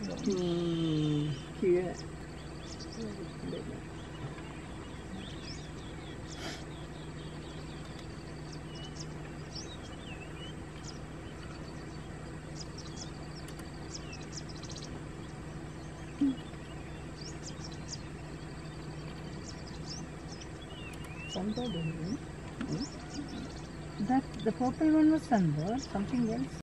Hmm. Here. Sunbird only. That the purple one was sunbird. Something else.